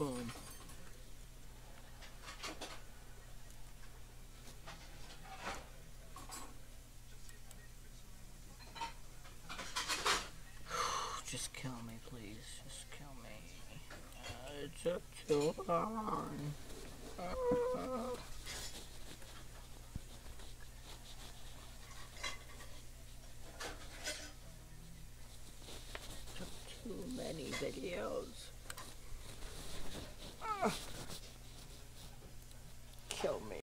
Boom. Just kill me, please. Just kill me. Uh, it took too long. Uh. Too many videos. show me.